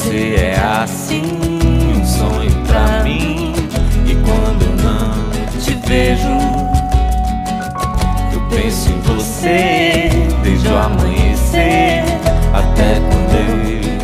Você é assim, um sonho pra mim. E quando não te vejo, eu penso em você